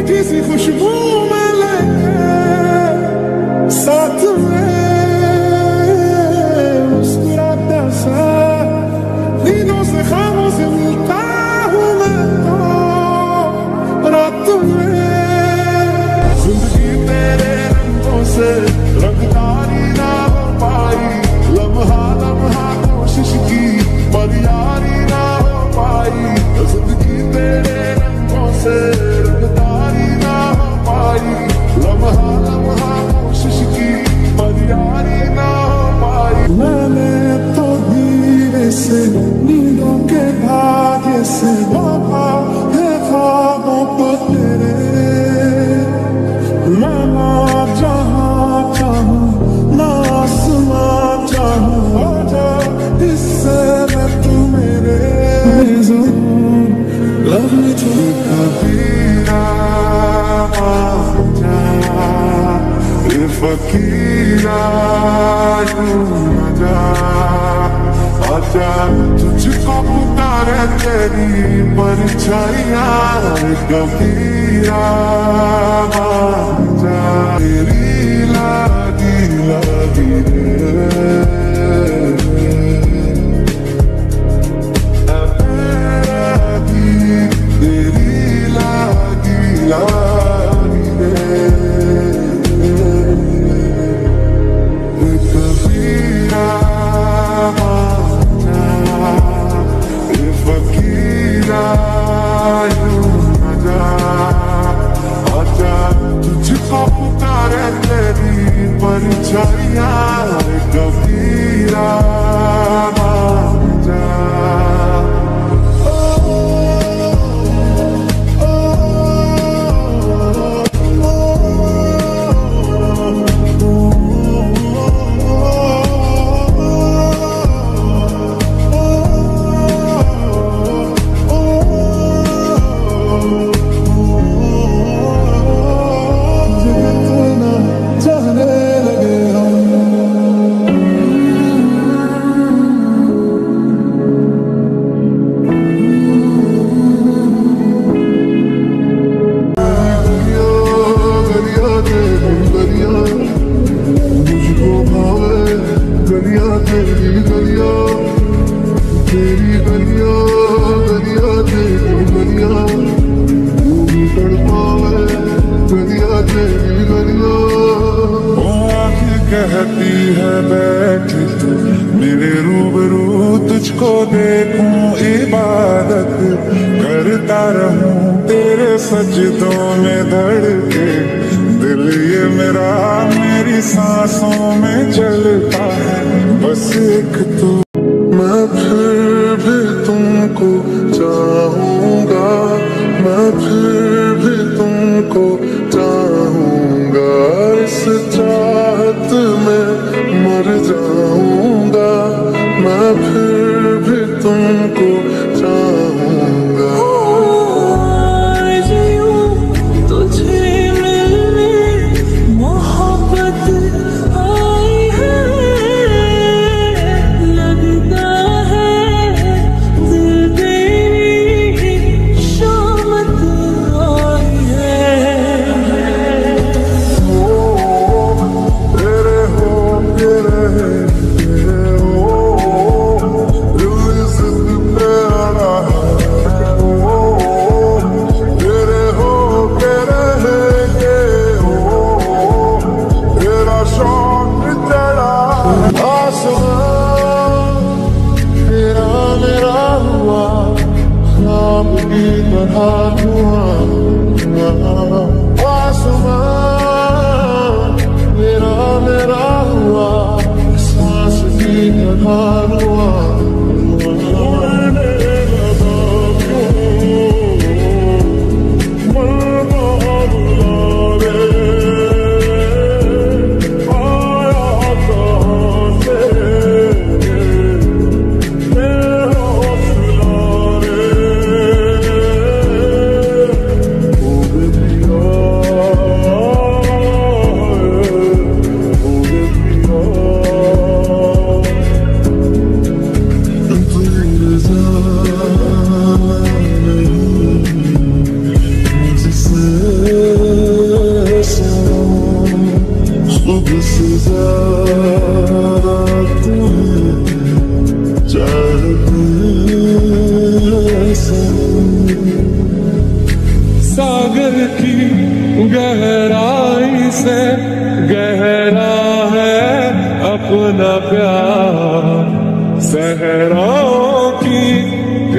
me disse, futebol. sikia nyumada acha tujhko putare teri parchhaiya kafira ban ja meri ladi ladi re دریا تیری دریا تیری دریا دریا تیری دریا کہتی ہے بیٹھ میرے روبرو تجھ کو دیکھوں عبادت، کرتا رہوں تیرے سجدوں میں دھڑ کے یہ میرا میری سانسوں میں چلتا ہے۔ بس ایک تو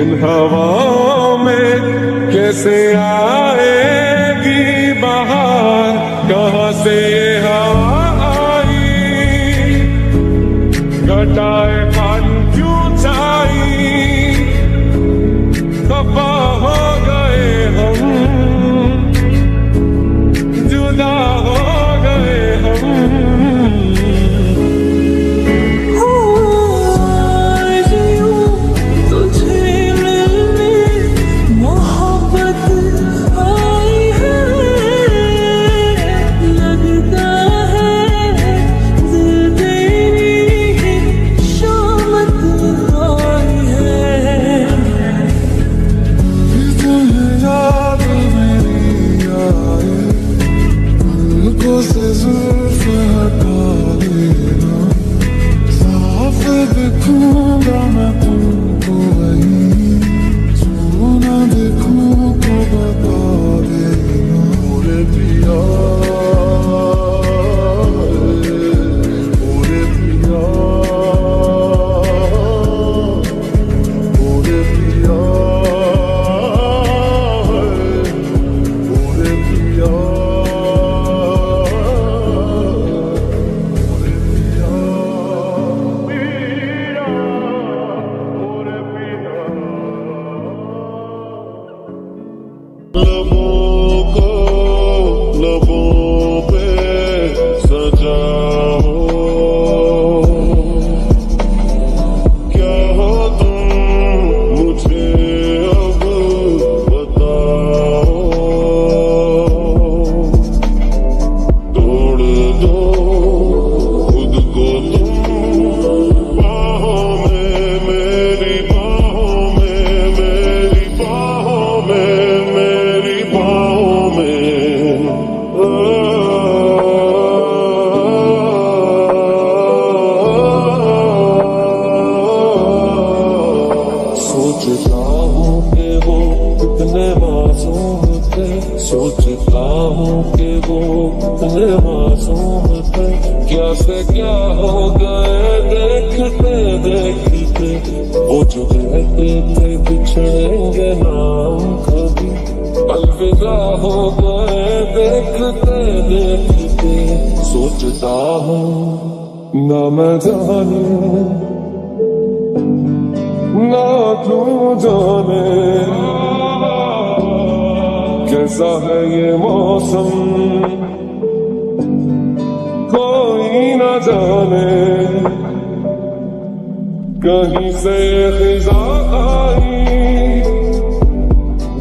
دل ہوا میں کیسے آئے گی بہار؟ کہاں سے سوچتا ہوں کہ وہ پہلے معصوم تھے۔ کیا سے کیا ہو گئے دیکھتے دیکھتے۔ وہ جو کہتے تھے بچھڑیں گے نام کبھی۔ الفضا ہو گئے دیکھتے دیکھتے۔ سوچتا ہوں نہ میں جانے، نہ تو جانے۔ کیسا ہے یہ موسم. کوئی نہ جانے کہیں سے خزا آئی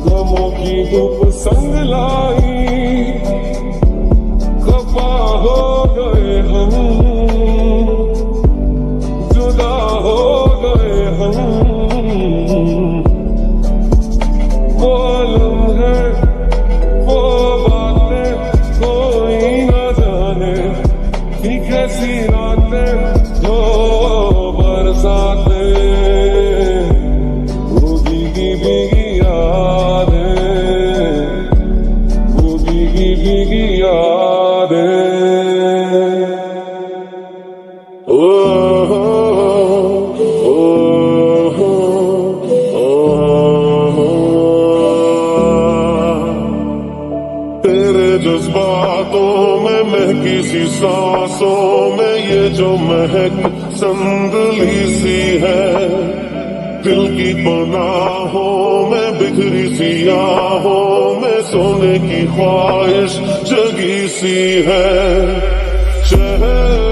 غموں کی دھوپ سنگ لائی خفا ہو گئی راہوں میں سونے کی خواہش جگی سی ہے شہر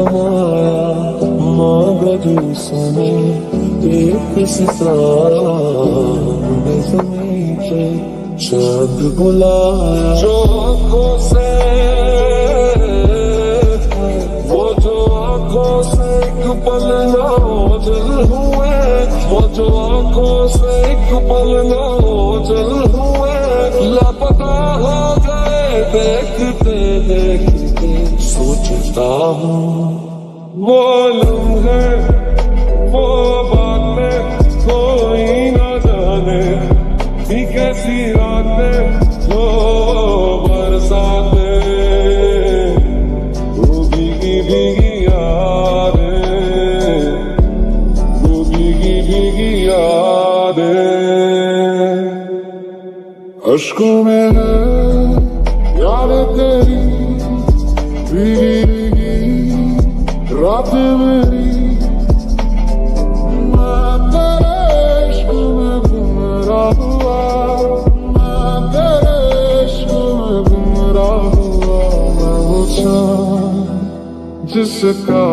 فرمایا مدد سنے ایک ستارہ نے زمین پہ چاند بلایا جو آنکھوں سے وہ جو آنکھوں سے ایک پل نہ اوجل ہوئے وہ جو آنکھوں سے ایک پل نہ اوجل ہوئے لاپتہ ہو گئے دیکھتے سمجھتا ہوں۔ وہ لمحے، وہ باتیں کوئی نہ جانے۔ بھی کیسی راتیں جو برساتیں تو بھیگی اشکوں میں یار تیری۔ رات میری جس کا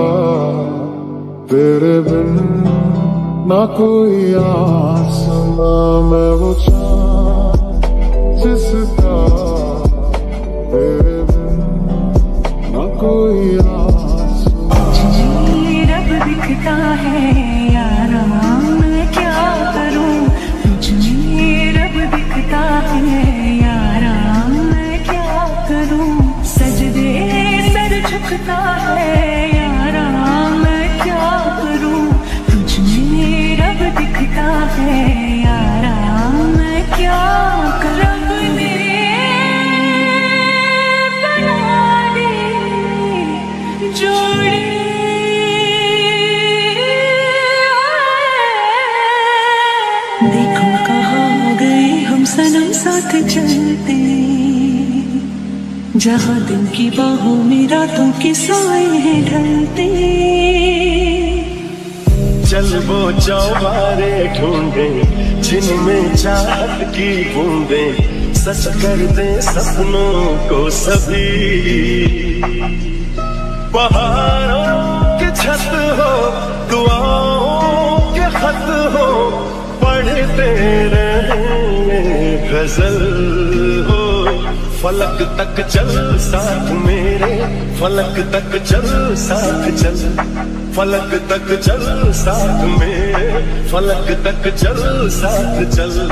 تیرے بن نہ کوئی آسنا میں وہ چاہ جس کا تیرے کوئی راز جی رب دکھتا ہے یارا میں کیا کروں؟ تجھے رب دکھتا ہے یارا میں کیا کروں؟ سجدے سر جھکتا ہے جہاں دن کی باہوں میں راتوں کے سائے ہیں ڈھلتے چل وہ چوبارے ڈھونڈے، جن میں چاہت کی بوندے۔ سچ کر دے سپنوں کو سبھی۔ پہاڑوں کے چھت ہو، دعاؤں کے خط ہو، پڑھتے رہے غزل۔ فلک تک چل، ساتھ میرے۔ فلک تک چل، ساتھ چل۔ فلک تک چل، ساتھ میرے۔ فلک تک چل، ساتھ چل۔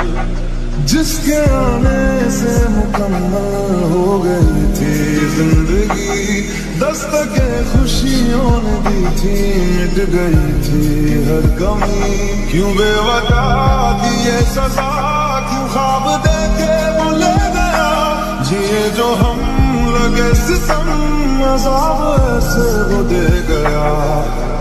جس کے آنے سے مکمل ہو گئی تھی زندگی، دستک خوشیوں نے دی تھی، مٹ گئی تھی ہر کمی۔ کیوں بے وقا دیے سزا کیوں خواب دے؟ جو ہم لگے ستم عذاب ایسے وہ دے گیا۔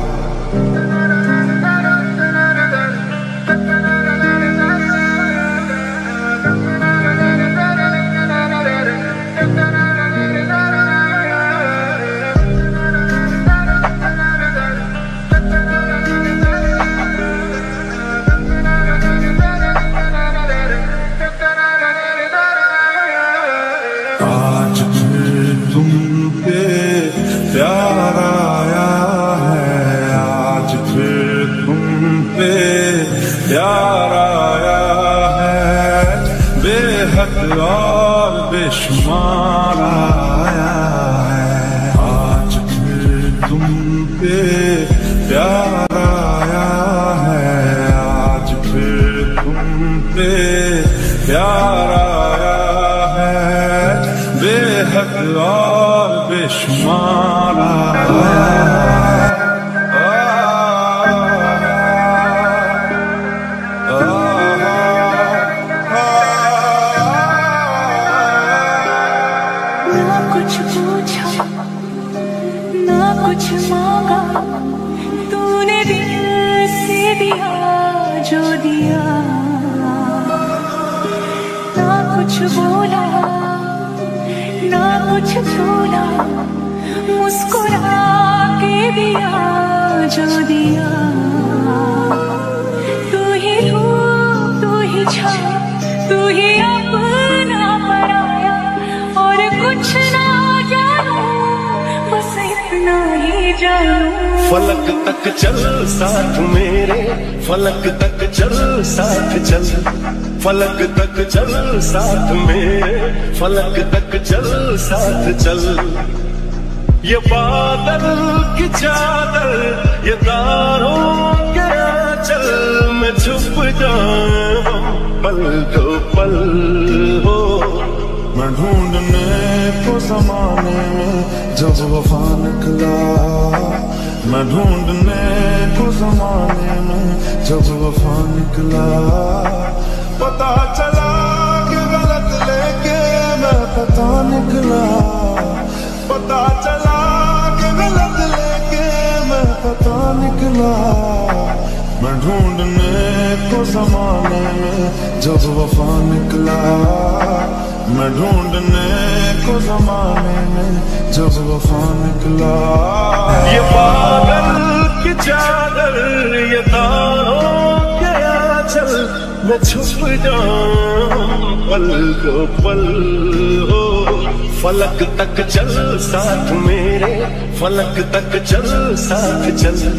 فلک تک چل ساتھ میرے فلک تک چل ساتھ چل فلک تک چل ساتھ میرے فلک تک چل ساتھ چل یہ بادل کی چادر یہ تاروں کے چل میں چھپ جاؤں پل تو پل ہو میں ڈھونڈنے کو زمانے میں جب وفا نکلا میں ڈھونڈنے کو زمانے میں جب وفا نکلا پتا چلا کہ غلط لے کے میں پتا نکلا۔ پتا چلا کہ غلط لے کے میں پتا نکلا۔ میں ڈھونڈنے کو زمانے میں جب وفا نکلا میں ڈھونڈنے کو زمانے میں جب وفا نکلا۔ یہ پاگل کی چادر، یہ تاروں کے آچل میں چھپ جاؤں پل کو پل ہو۔ فلک تک چل، ساتھ میرے۔ فلک تک چل، ساتھ چل۔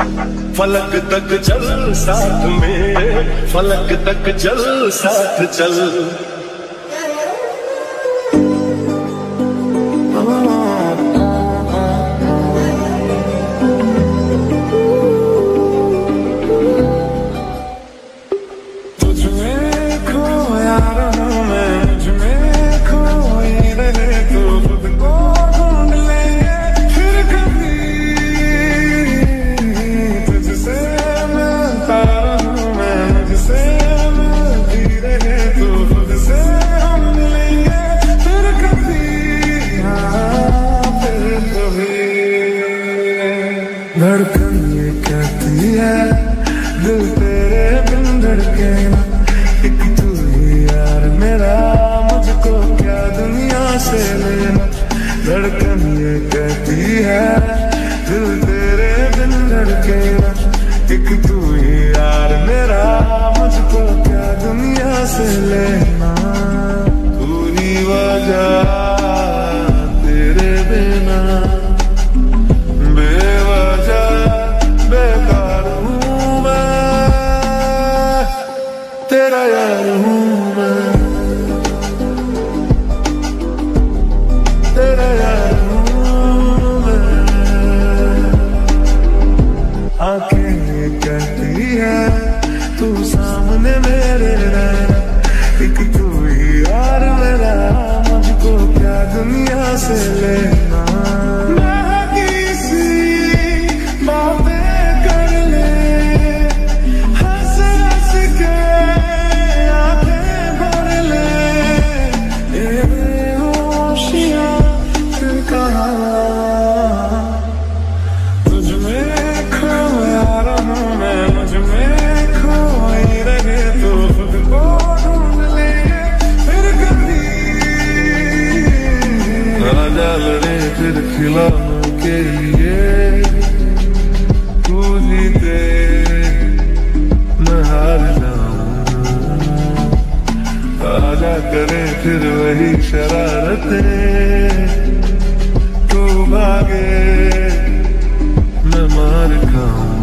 فلک تک چل، ساتھ میرے۔ فلک تک چل، ساتھ چل۔ پھر وہی شرارتیں تو بھاگے میں مار کھاؤں۔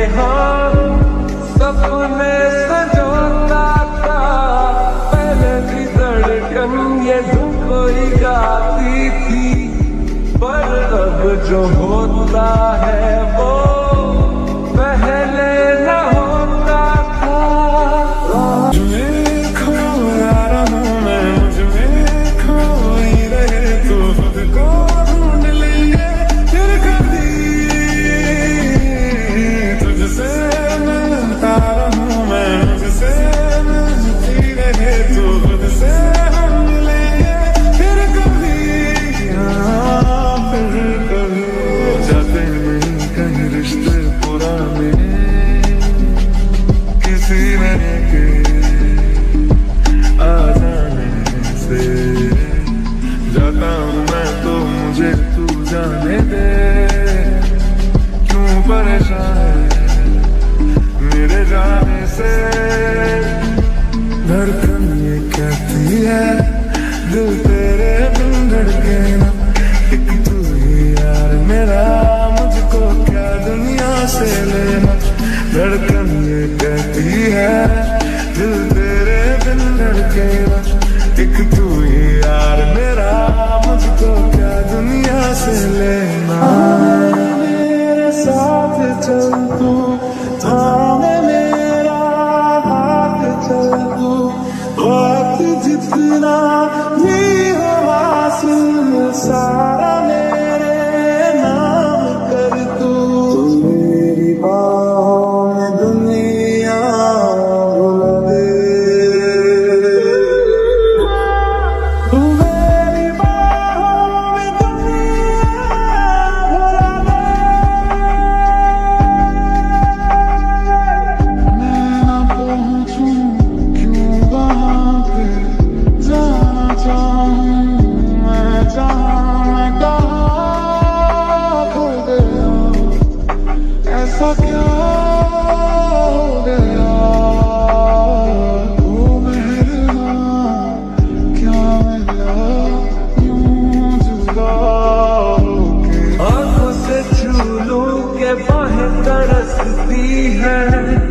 dejar. Side. be heard.